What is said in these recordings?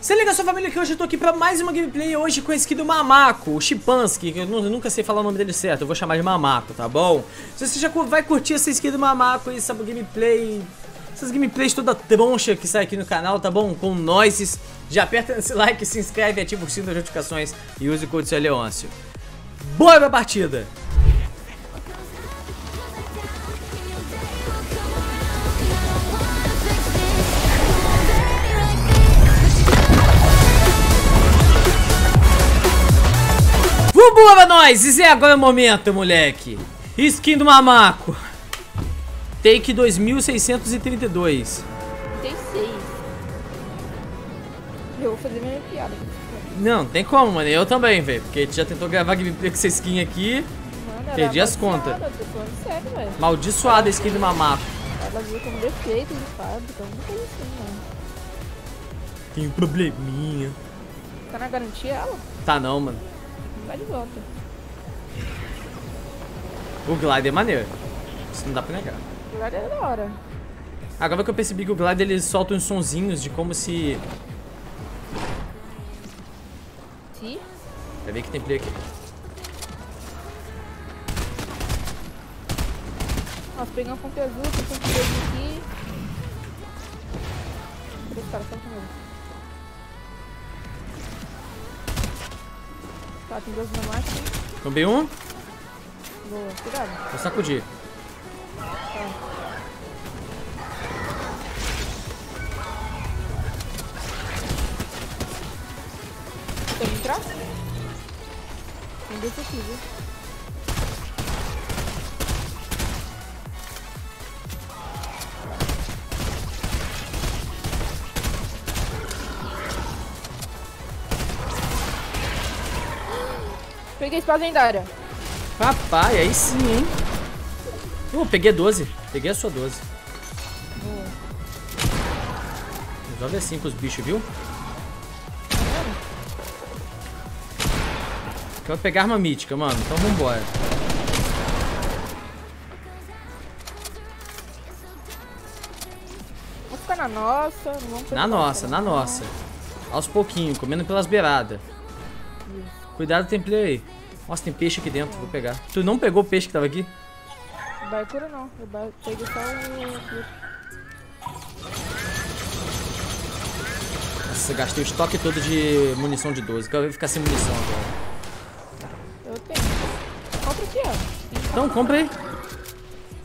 Se liga sua família que hoje eu tô aqui pra mais uma gameplay hoje com a skin do Mamaco, o Chipansky, que eu, nunca sei falar o nome dele certo, eu vou chamar de Mamaco, tá bom? Se você já vai curtir essa skin do Mamaco e essa gameplay, essas gameplays toda troncha que sai aqui no canal, tá bom? Com nós, já aperta esse like, se inscreve, ativa o sino das notificações e use o código Leôncio. Bora pra partida! Vambora nós! Isso é agora o momento, moleque. Skin do mamaco. Take 2632. 36. Eu vou fazer minha piada. Não, tem como, mano. Eu também, velho. Porque a gente já tentou gravar gameplay com essa skin aqui. Mano, Perdi era as contas. sério, velho. Maldiçoada a skin do mamaco. Ela viu como defeito de fábrica. Assim, mano. Tem um probleminha. Tá na garantia ela? Tá não, mano. Vai de volta. O glider é maneiro. Isso não dá pra negar. Agora é da hora. Agora que eu percebi que o glider ele solta uns sonzinhos de como se... Se? Vai ver que tem play aqui. Nossa, pegando ponto azul, tem ponto verde aqui. Cadê esse cara? Fala comigo. Tá, tem dois na máquina. Tombei um, Boa, cuidado. vou sacudir. Quer entrar? Tem dois aqui, viu? Peguei espada lendária. Papai, aí sim, hein? Uh, peguei 12. Peguei a sua 12. Boa. Resolve assim com os bichos, viu? Quero pegar arma mítica, mano. Então vambora. Vamos ficar na nossa, Na nossa, na nossa. Aos pouquinhos, comendo pelas beiradas. Cuidado, tem play aí. Nossa, tem peixe aqui dentro, vou pegar. Tu não pegou o peixe que tava aqui? Barcura não, eu peguei só o. Nossa, gastei o estoque todo de munição de 12. Quero ver ficar sem munição agora. Eu tenho. Compra aqui, ó. Então, compra aí. Foi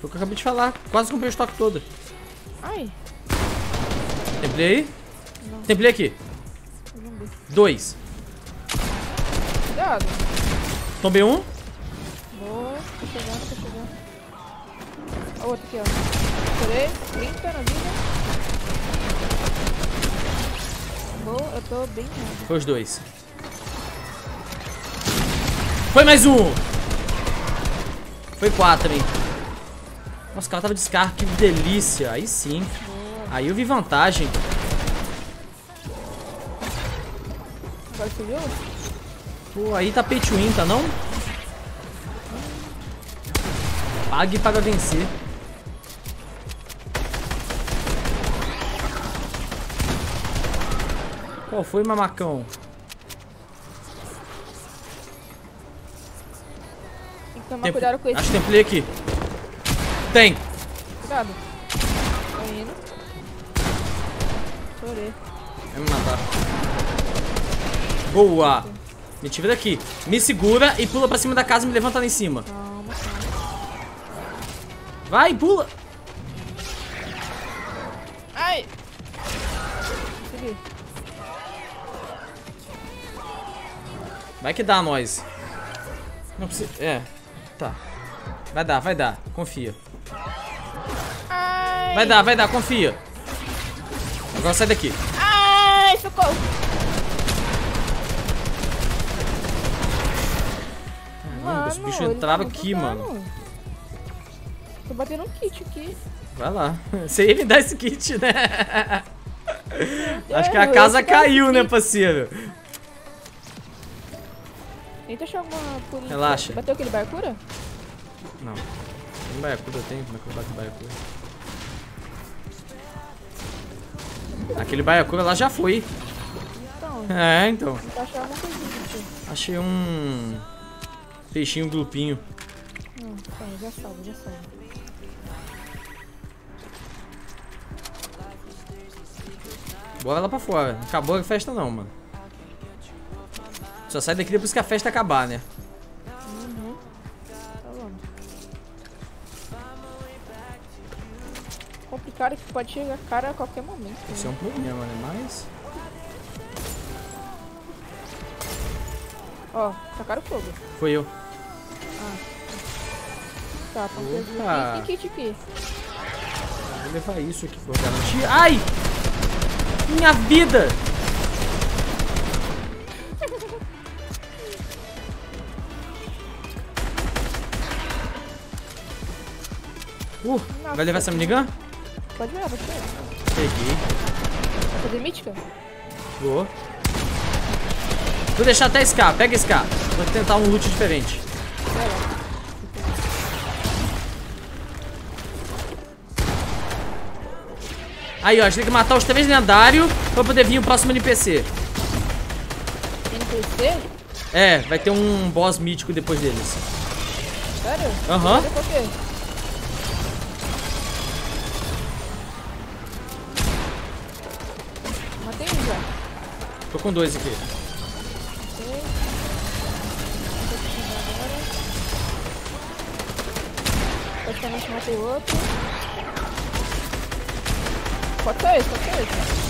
o que eu acabei de falar. Quase comprei o estoque todo. Ai, Tem play aí? Tem play aqui. eu não. Dois. Cuidado. Tombei um. Boa, tô chegando, tô chegando. Ó, outro aqui, ó. Tirei, 30 na vida. Boa, eu tô bem nada. Foi os dois. Foi mais um. Foi quatro, hein. Nossa, o cara tava de scar, que delícia. Aí sim. Aí eu vi vantagem. Agora viu? Pô, aí tá pay to win, tá não? Pague para vencer. Qual foi, mamacão? Tem que tomar Tem- cuidado com esse. Acho que tem play aqui. Tem. Cuidado. Tô indo. Chorei. Vai me matar. Boa. Me tira daqui. Me segura e pula pra cima da casa e me levanta lá em cima. Vai, pula. Ai! Vai que dá nós. Não precisa. É. Tá. Vai dar, vai dar. Confia. Ai! Vai dar, vai dar, confia. Agora sai daqui. Ai, socorro! Caramba, esse bicho ele entrava tá muito aqui, mano. Tô batendo um kit aqui. Vai lá. Você ia me dar esse kit, né? Acho que a casa caiu, né, parceiro? Tenta achar alguma. Relaxa. Bateu aquele barcura? Não. Tem eu tenho. Como é que eu bato baiacuda? Aquele baiacuda lá já foi. não. É, então. Tem. Achei um peixinho glupinho. Não, tá, já salva, já salva. Bora lá pra fora. Não acabou a festa não, mano. Só sai daqui depois que a festa acabar, né? Uhum. Tá bom. Complicado é que pode chegar cara a qualquer momento. Isso é um problema, né? Mas... Ó, tacaram fogo. Foi eu. Tá, Opa. aqui. Tem kit aqui. Vou levar isso aqui por garantia. Ai! Minha vida! Uh, vai levar essa minigun? Pode levar, pode levar. Peguei. Vai fazer mítica? Vou. Vou deixar até SK. Pega SK. Vou tentar um loot diferente. Aí, ó. A gente tem que matar os três lendários pra poder vir o próximo NPC. NPC? É, vai ter um boss mítico depois deles. Sério? Aham. Quê? Matei um já. Tô com dois aqui. Praticamente matei outro. Pode ser esse, pode ser esse.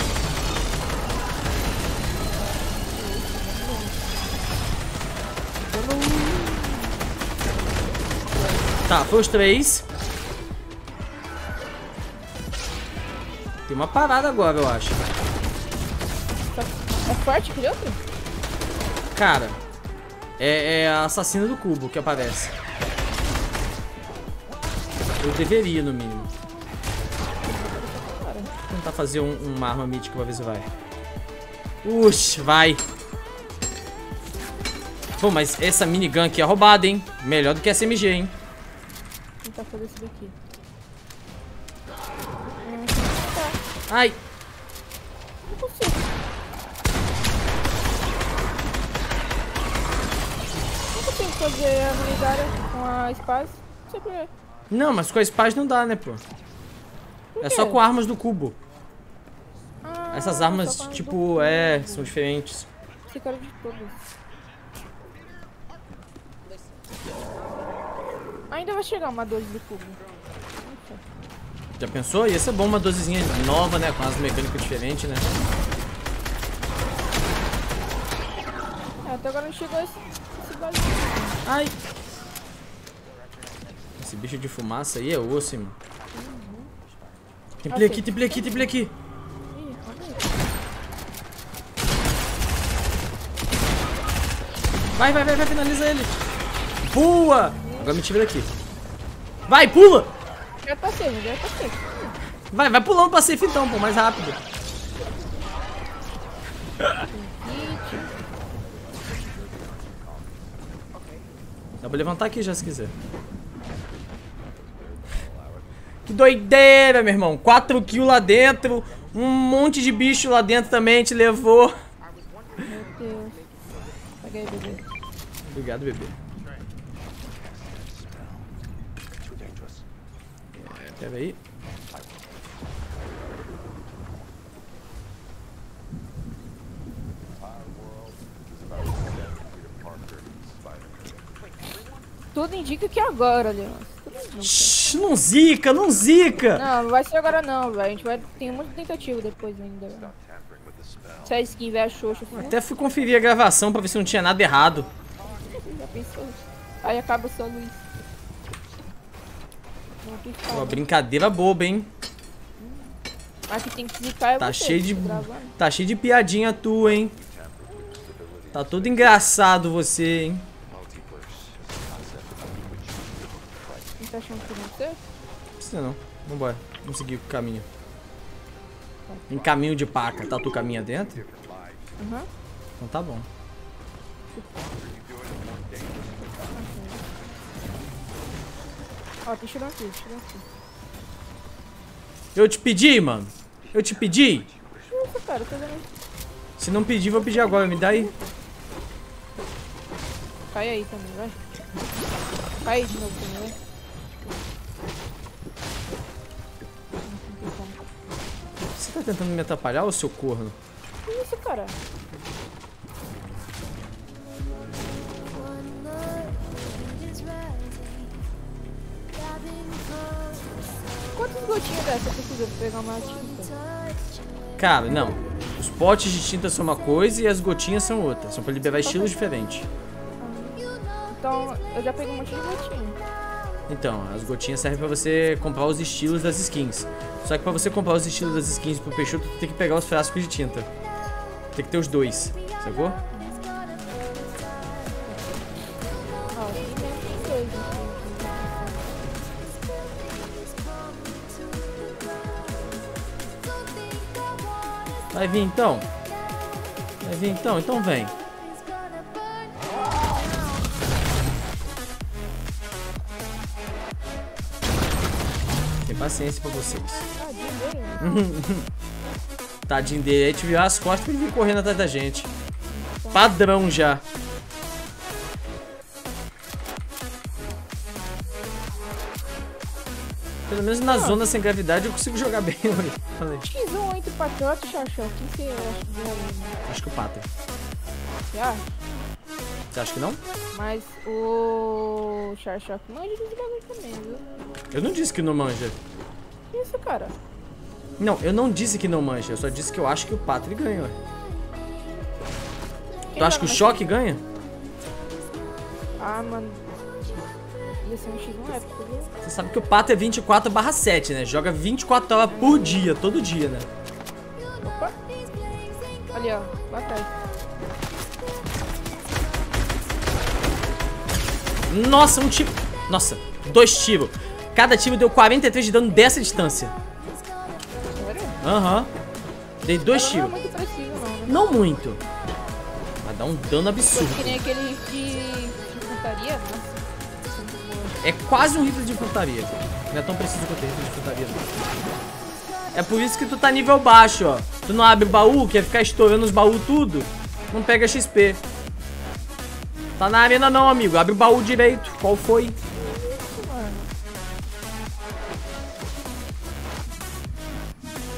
Tá, foi os três. Tem uma parada agora, eu acho. É forte aquele outro? Cara, é, é a assassina do cubo que aparece. Eu deveria, no mínimo. Tentar fazer um, uma arma mítica pra ver se vai. Uxi, vai. Pô, mas essa minigun aqui é roubada, hein? Melhor do que a SMG, hein? vou tentar fazer esse daqui. Ai, Não consigo. Não consigo fazer a militária com a espada. Não sei porquê. não, mas com a espada não dá, né, pô? Por É quê? só com armas do cubo. Ah, Essas armas, tipo, é, são diferentes. Esse cara de todas. Ainda vai chegar uma 12 do cubo. Já pensou? Ia ser bom uma dosezinha nova, né? Com as mecânicas diferentes, né? É, até agora não chegou esse, esse. Ai! Esse bicho de fumaça aí é osso, mano. Tem play aqui, tem play aqui, tem play aqui. Ih, olha aí. Vai, vai, vai, vai, finaliza ele. Boa! Agora me tira daqui. Vai, pula! Já safe, já safe. Vai, vai pulando pra safe então, pô, mais rápido. Dá pra levantar aqui já se quiser. Que doideira, meu irmão. 4 kills lá dentro. Um monte de bicho lá dentro também gente levou. Meu Deus. Aí, bebê. Obrigado, bebê. É, pera aí. Tudo indica que é agora, Leon. Shhh, não zica, não zica. Não, não vai ser agora não, velho. A gente vai. Tem muita tentativa depois ainda. velho. Se a skin vier xoxa, assim, Até fui conferir a gravação pra ver se não tinha nada errado. Já pensou. Aí acaba tem que Ó, falar. brincadeira boba, hein? Mas que tem que zicar é Tá você, cheio de. gravando. Tá cheio de piadinha tua, hein? Tá todo engraçado você, hein? Não tá achando que não? Não precisa não. Vambora. Vamos seguir o caminho. Em caminho de paca, tá tu caminha dentro? Aham. Então tá bom. Ó, tem chegando aqui, chegando aqui. Eu te pedi, mano. Eu te pedi. Nossa, cara, vendo. Se não pedir, vou pedir agora. Me dá aí. Cai aí também, vai. Cai aí de novo também, vai. Você tá tentando me atrapalhar, ô seu corno? Que isso, cara? Quantas gotinhas dessa precisa pra pegar uma tinta? Cara, não. Os potes de tinta são uma coisa e as gotinhas são outra. São pra liberar estilos diferentes. Então, eu já peguei um monte de gotinha. Então, as gotinhas servem pra você comprar os estilos das skins. Só que pra você comprar os estilos das skins pro Peixoto, tu tem que pegar os frascos de tinta. Tem que ter os dois, sacou? Vai vir então? Vai vir então? Então vem. Tem paciência pra vocês. Tadinho dele. Tadinho dele, aí as costas pra ele vir correndo atrás da gente. Padrão já. Pelo menos na zona sem gravidade eu consigo jogar bem. Olha. X1 entre Patriota e. Quem você acha que ganha mesmo? Acho que o Pata. Você acha? Você acha que não? Mas o Xaxá manja desse bagulho também, viu? Eu não disse que não manja. Isso, cara? Não, eu não disse que não manja. Eu só disse que eu acho que o Patri ganha. ué. Quem Tu acha que o Choque ganha? Ah, mano. Ia ser um X1 épico, viu? Você sabe que o Pato é 24 barra 7, né? Joga 24 horas por dia, todo dia, né? Opa. Ali, ó. Atrás. Nossa, um tiro. Nossa, dois tiros. Cada tiro deu 43 de dano dessa distância. Aham. Dei dois Não é tiros. muito preciso, não, né? Não muito. Mas dá um dano absurdo. Que nem aquele de infantaria. Nossa. É quase um rifle de infantaria. Não é tão preciso quanto rifle de infantaria. não. É por isso que tu tá nível baixo, ó. Tu não abre o baú, quer ficar estourando os baús tudo, não pega XP. Tá na arena não, amigo. Abre o baú direito. Qual foi?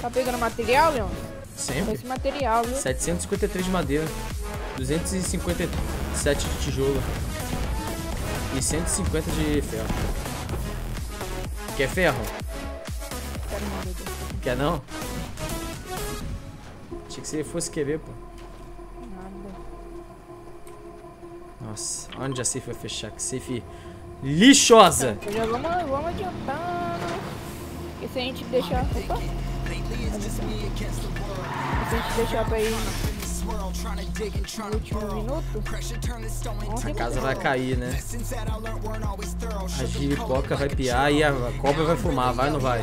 Tá pegando material, Leon? Sempre. Esse material, viu? 753 de madeira. 257 de tijolo. E 150 de ferro. Quer ferro? Quero. Quer não? Achei que você fosse querer, pô. Nada. Nossa, onde a safe vai fechar? Que safe lixosa! Então já vamos, vamos adiantar. Porque se a gente deixar. Opa! Se a gente deixar pra ir último minuto. A casa vai cair, né? A giripoca vai piar e a cobra vai fumar, vai ou não vai?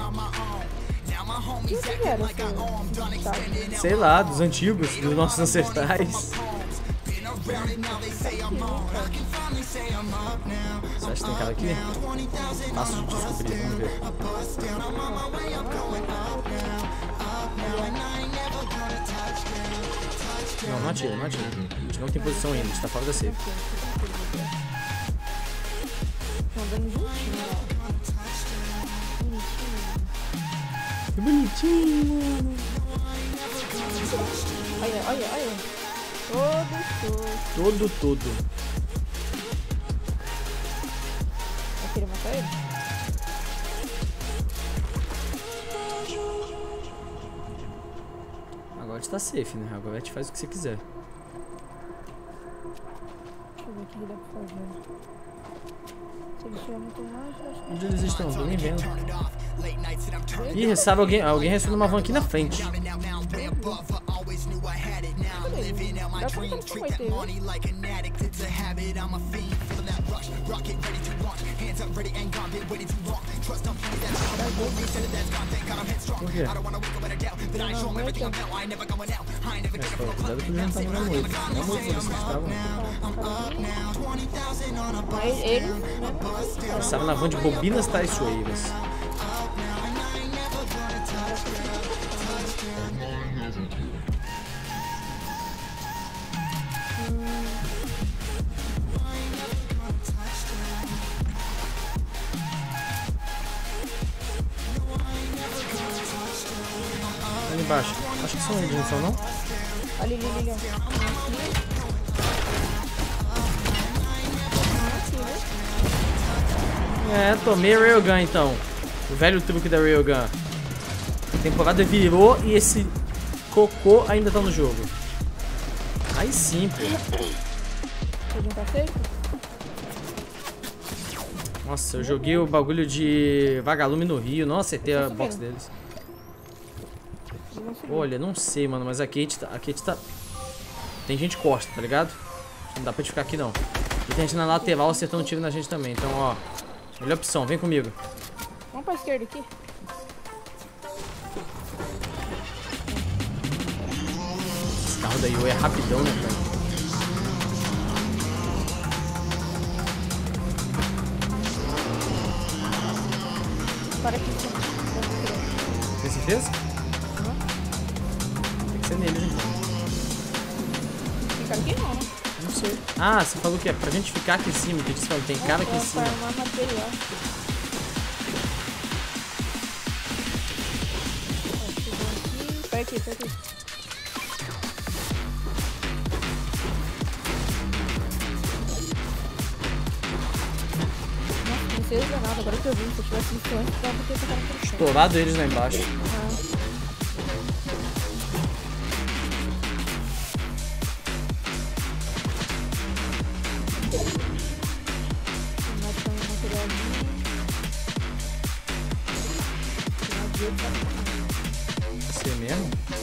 Sabe? Sei lá, dos antigos, dos nossos ancestrais. Você acha que tem cara aqui? Fácil de descobrir, vamos ver. Atira, não atira. A gente não tem posição ainda, a gente tá fora da safe. Juntinho, ó. Bonitinho. Que bonitinho, mano. Olha, olha, olha. Todo show. Todo, todo. Tá safe, né? Agora a gente faz o que você quiser. Deixa eu ver o que dá pra fazer. Onde eles estão? Tô nem vendo. Ih, sabe alguém? Alguém restou numa van aqui na frente. Dá pra não foi ter, viu? Por quê? Não, moita. É, só cuidado que ele não tava na moita. Na moita vocês estavam. Mas eles mesmo assim, Estava na van de bobinas traiçoeiras. Embaixo. Acho que são eles, não são não? Ali, ali, ali, ó. É, tomei Railgun então. O velho truque da Railgun. A temporada virou e esse cocô ainda tá no jogo. Aí sim, pô. Tá? Nossa, eu joguei o bagulho de vagalume no Rio. Não acertei a box deles. Olha, não sei, mano, mas a Kate tá. A Kate tá. Tem gente costa, tá ligado? Não dá pra gente ficar aqui não. E tem gente na lateral acertando tiro na gente também. Então, ó. Melhor opção, vem comigo. Vamos pra esquerda aqui. Esse carro da Io é rapidão, né, cara? Para aqui. Tem certeza? Que ser neles, então. Ficar aqui não, né? Não sei. Ah, você falou que é pra gente ficar aqui em cima, que gente falou, tem cara aqui em É, cima. Aqui. Pega aqui, pega aqui. Nossa, não sei usar nada. Agora que eu vi, se eu tivesse visto antes, dava pra ter no chão. Estourado eles lá embaixo. Ah.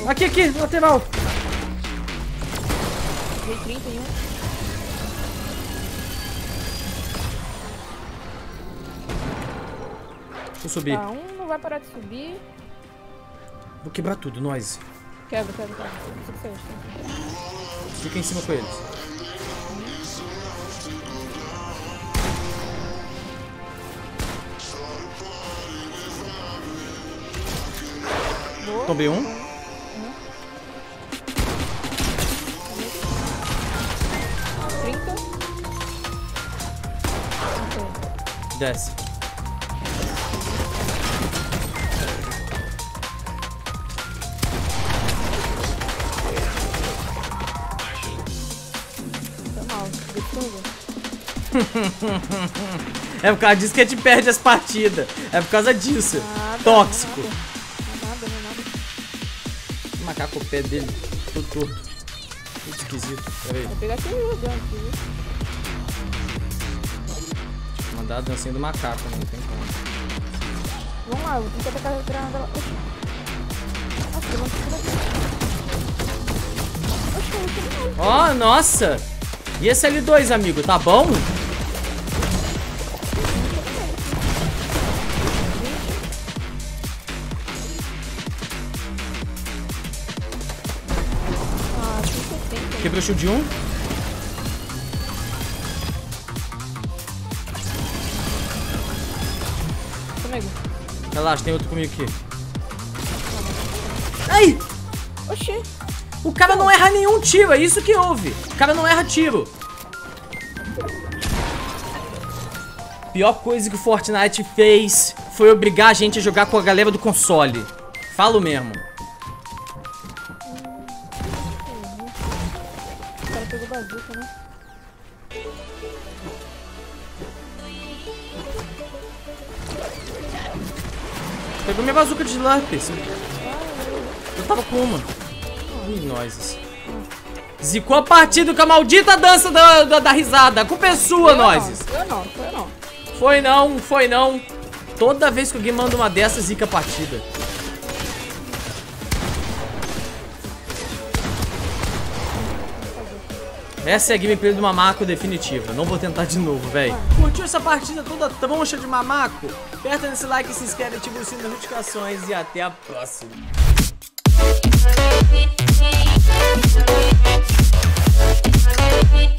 Aqui, aqui, lateral. Dei 31. Deixa eu subir. Tá, um não vai parar de subir. Vou quebrar tudo, nós. Quebra, quebra, quebra. Fica em cima com eles. Boa. Tomei um. Desce. Tá. É por causa disso que a gente perde as partidas. É por causa disso. Nada, Tóxico. Não é nada, não é nada. O macaco o pé dele todo torto. Tudo esquisito. Pera aí. Vou pegar aquele aqui, viu? Mandar a dancinha do macaco, né? não tem como. Vamos lá, eu vou tentar tacar a granada lá. Nossa, eu vou eu vou por Ó, nossa! E esse L2, amigo, tá bom? Ah, 170. Quebrou o shield de um. Relaxa, tem outro comigo aqui. Ai! Oxi. O cara não erra nenhum tiro, é isso que houve. O cara não erra tiro. Pior coisa que o Fortnite fez foi obrigar a gente a jogar com a galera do console. Falo mesmo. Bazuca de Slurpee. Eu tava com uma. Ih, nós. Zicou a partida com a maldita dança da, da, da risada. A culpa é sua, nós. Eu não, eu não. Foi não, foi não. Toda vez que alguém manda uma dessas, zica a partida. Essa é a gameplay do Mamaco definitiva. Não vou tentar de novo, velho. Curtiu essa partida toda troncha de Mamaco? Aperta nesse like, se inscreve, ativa o sino das notificações e até a próxima.